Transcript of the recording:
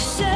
say